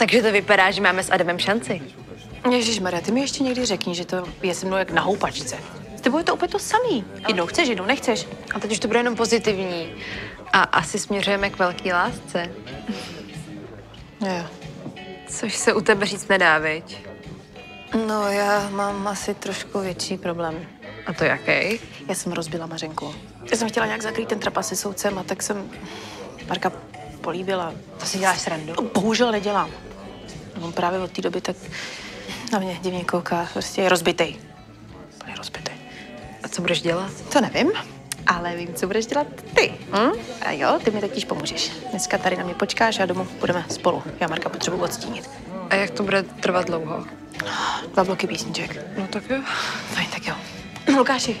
Takže to vypadá, že máme s Adamem šanci. Ježíš Maria, ty mi ještě někdy řekni, že to je se mnou jak na houpačce. S tebou je to úplně to samý. Jednou chceš, jednou nechceš. A teď už to bude jenom pozitivní. A asi směřujeme k velké lásce. Jo. Což se u tebe říct nedá, viď? No, já mám asi trošku větší problém. A to jaký? Já jsem rozbila Mařenku. Já jsem chtěla nějak zakrýt ten trapas se soudcem a tak jsem Marka políbila. To si děláš srandu? No, bohužel nedělám. On právě od té doby tak na mě divně kouká. Prostě je rozbitej. Je rozbitej. A co budeš dělat? To nevím, ale vím, co budeš dělat ty. Hm? A jo, ty mi totiž pomůžeš. Dneska tady na mě počkáš a domů budeme spolu. Já Marka potřebuji odstínit. A jak to bude trvat dlouho? Dva bloky písniček. No tak jo. Fajn, tak jo. Lukáši.